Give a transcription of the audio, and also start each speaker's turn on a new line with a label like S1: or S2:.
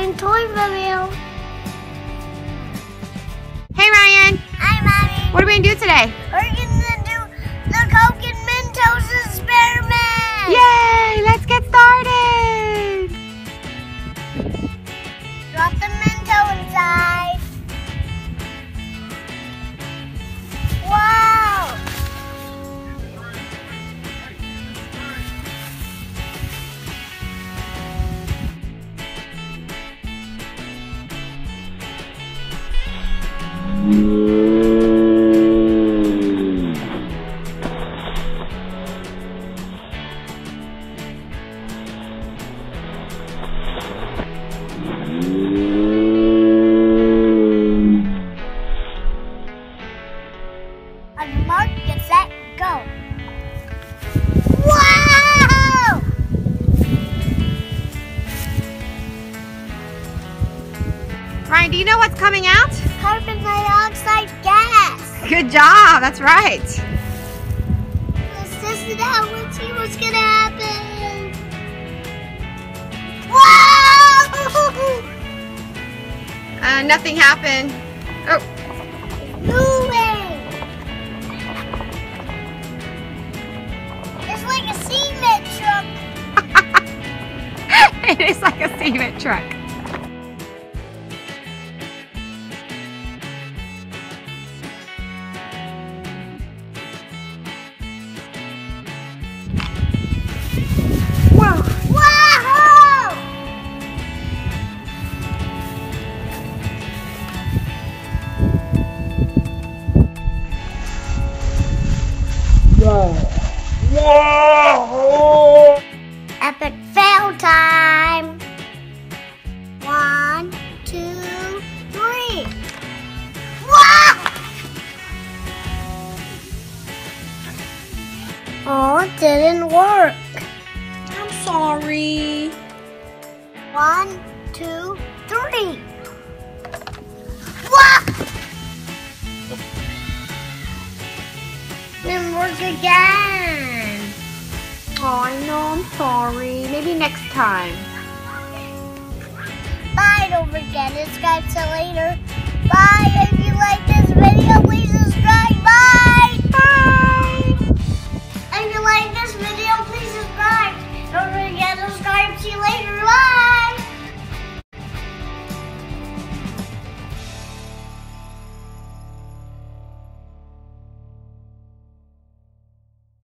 S1: Welcome to Toy Review.
S2: Hey Ryan,
S1: Hi, Mommy.
S2: what are we gonna do today? Ryan, do you know what's coming out?
S1: Carbon dioxide gas.
S2: Good job, that's right.
S1: Let's test it out. Let's see what's gonna happen. Wow!
S2: Uh, nothing happened. Oh,
S1: Moving. It's like a cement truck.
S2: it is like a cement truck.
S1: Oh, it didn't work.
S2: I'm sorry.
S1: One, two, three. Wow! Didn't work again.
S2: Oh, I know, I'm sorry. Maybe next time.
S1: Bye, don't forget to subscribe. You later. Bye.